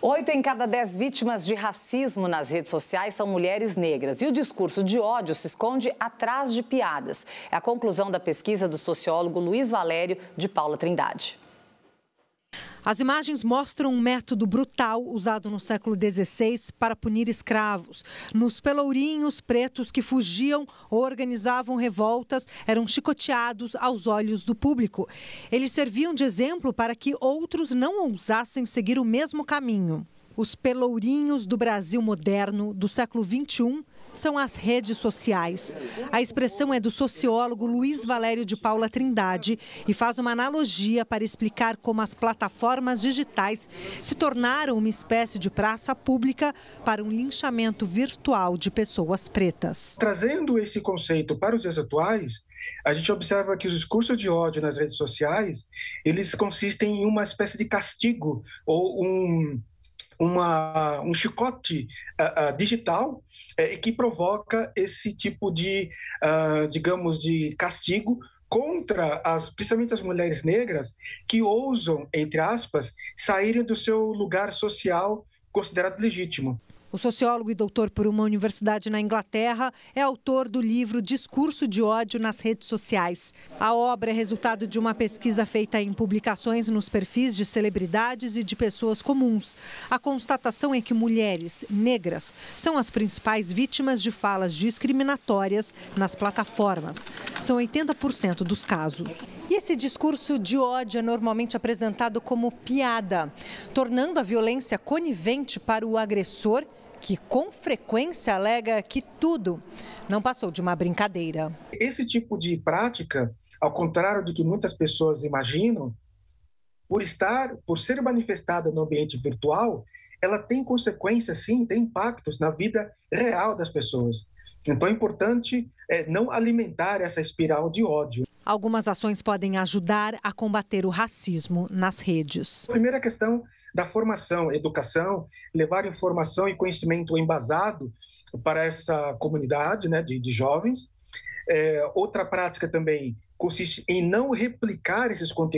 Oito em cada dez vítimas de racismo nas redes sociais são mulheres negras. E o discurso de ódio se esconde atrás de piadas. É a conclusão da pesquisa do sociólogo Luiz Valério de Paula Trindade. As imagens mostram um método brutal usado no século XVI para punir escravos. Nos pelourinhos, pretos que fugiam ou organizavam revoltas eram chicoteados aos olhos do público. Eles serviam de exemplo para que outros não ousassem seguir o mesmo caminho. Os pelourinhos do Brasil moderno do século XXI são as redes sociais. A expressão é do sociólogo Luiz Valério de Paula Trindade e faz uma analogia para explicar como as plataformas digitais se tornaram uma espécie de praça pública para um linchamento virtual de pessoas pretas. Trazendo esse conceito para os dias atuais, a gente observa que os discursos de ódio nas redes sociais, eles consistem em uma espécie de castigo ou um uma, um chicote uh, uh, digital uh, que provoca esse tipo de, ah, digamos, de castigo contra as, principalmente as mulheres negras que ousam, entre aspas, saírem do seu lugar social considerado legítimo. O sociólogo e doutor por uma universidade na Inglaterra é autor do livro Discurso de Ódio nas Redes Sociais. A obra é resultado de uma pesquisa feita em publicações nos perfis de celebridades e de pessoas comuns. A constatação é que mulheres negras são as principais vítimas de falas discriminatórias nas plataformas. São 80% dos casos. E esse discurso de ódio é normalmente apresentado como piada, tornando a violência conivente para o agressor que com frequência alega que tudo não passou de uma brincadeira. Esse tipo de prática, ao contrário do que muitas pessoas imaginam, por estar, por ser manifestada no ambiente virtual, ela tem consequências, sim, tem impactos na vida real das pessoas. Então é importante é, não alimentar essa espiral de ódio. Algumas ações podem ajudar a combater o racismo nas redes. A primeira questão da formação, educação, levar informação e conhecimento embasado para essa comunidade né, de, de jovens. É, outra prática também consiste em não replicar esses conteúdos